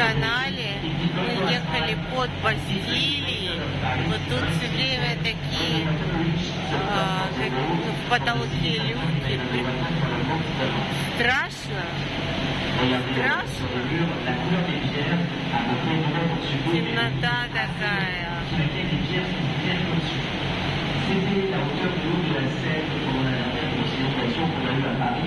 канале, мы ехали под Бастилией. Вот тут все время такие а, как ну, в потолке люки. Страшно. Страшно. Темнота такая. C'était la hauteur de la Seine pour la à Paris.